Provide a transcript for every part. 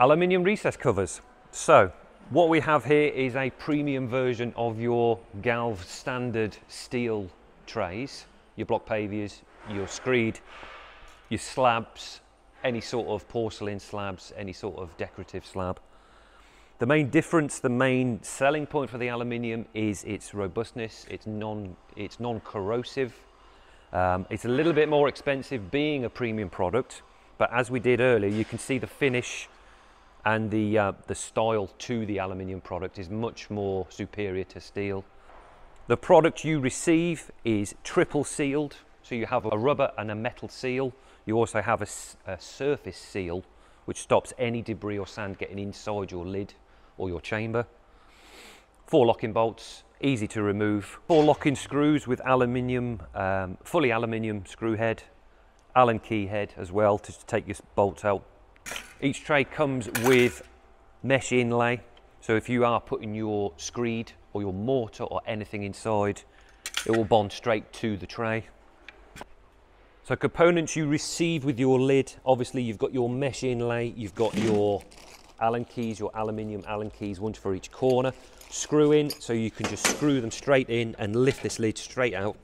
Aluminium recess covers. So what we have here is a premium version of your Galv standard steel trays, your block paviours, your screed, your slabs, any sort of porcelain slabs, any sort of decorative slab. The main difference, the main selling point for the aluminium is its robustness, it's non, it's non-corrosive. Um, it's a little bit more expensive being a premium product, but as we did earlier, you can see the finish and the, uh, the style to the aluminium product is much more superior to steel. The product you receive is triple sealed, so you have a rubber and a metal seal. You also have a, a surface seal, which stops any debris or sand getting inside your lid or your chamber. Four locking bolts, easy to remove. Four locking screws with aluminium, um, fully aluminium screw head, Allen key head as well to take your bolts out each tray comes with mesh inlay. So if you are putting your screed or your mortar or anything inside, it will bond straight to the tray. So components you receive with your lid, obviously you've got your mesh inlay, you've got your Allen keys, your aluminium Allen keys, one for each corner. Screw in, so you can just screw them straight in and lift this lid straight out.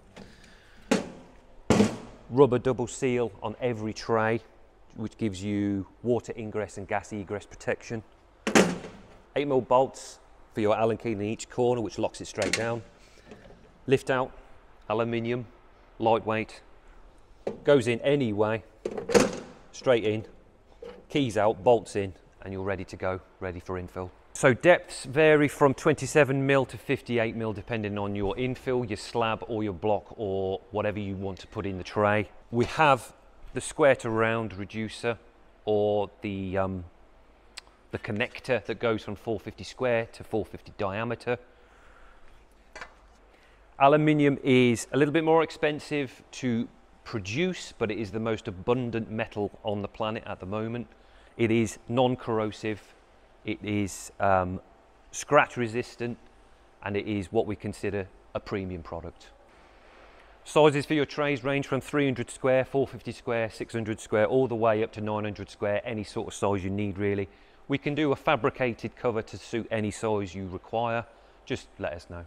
Rubber double seal on every tray which gives you water ingress and gas egress protection. 8mm bolts for your Allen key in each corner, which locks it straight down. Lift out, aluminium, lightweight, goes in anyway, straight in, keys out, bolts in, and you're ready to go, ready for infill. So depths vary from 27 mil to 58 mil depending on your infill, your slab or your block or whatever you want to put in the tray. We have the square to round reducer or the, um, the connector that goes from 450 square to 450 diameter. Aluminium is a little bit more expensive to produce, but it is the most abundant metal on the planet at the moment. It is non-corrosive, it is um, scratch resistant, and it is what we consider a premium product. Sizes for your trays range from 300 square, 450 square, 600 square, all the way up to 900 square, any sort of size you need really. We can do a fabricated cover to suit any size you require. Just let us know.